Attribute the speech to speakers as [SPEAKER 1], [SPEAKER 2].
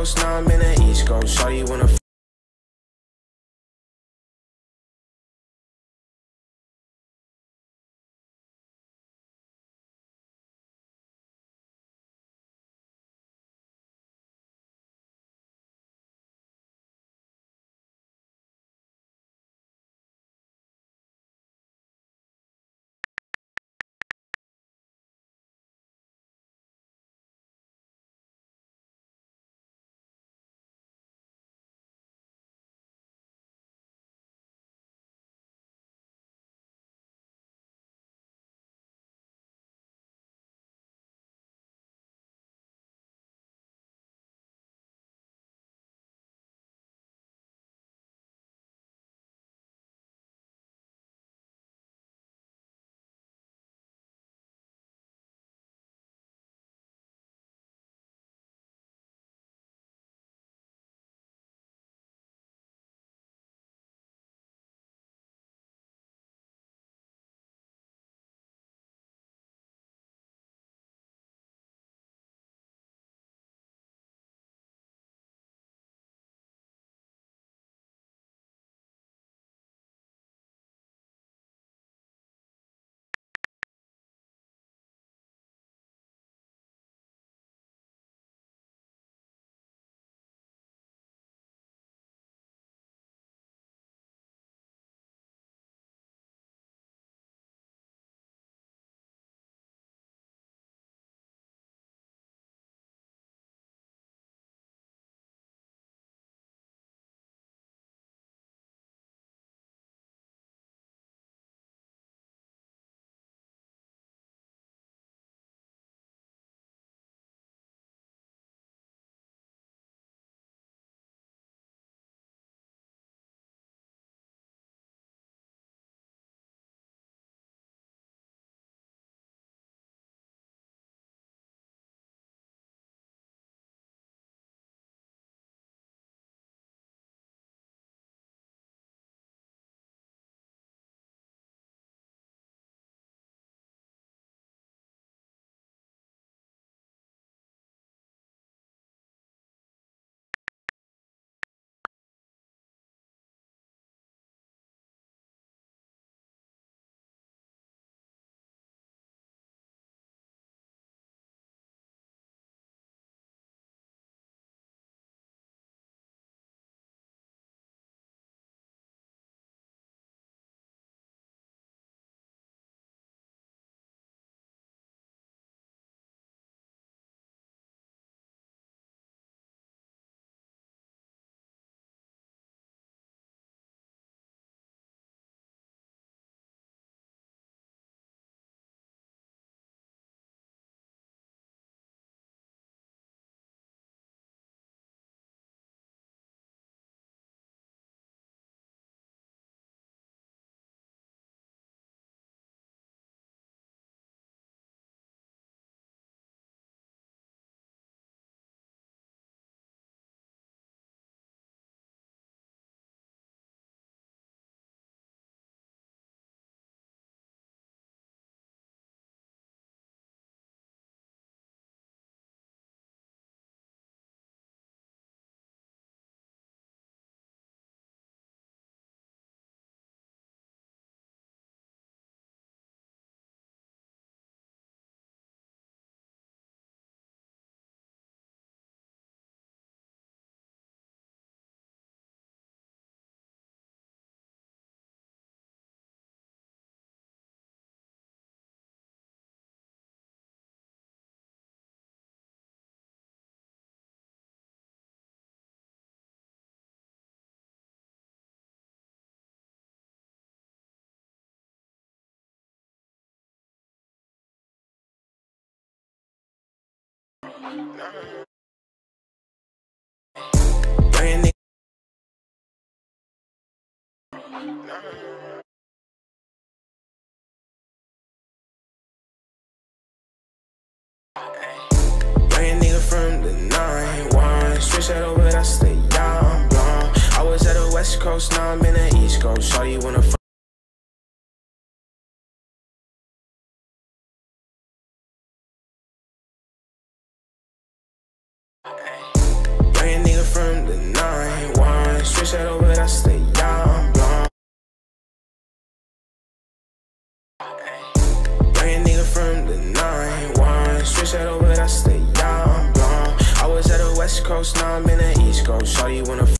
[SPEAKER 1] Coast, now I'm in the East Coast. Shawty wanna a nigga. From the 9-1 Switch that over, that's the young blonde. I was at the west coast, now I'm in the east coast. Shawty wanna coast, now I'm in the east coast. Shawty wanna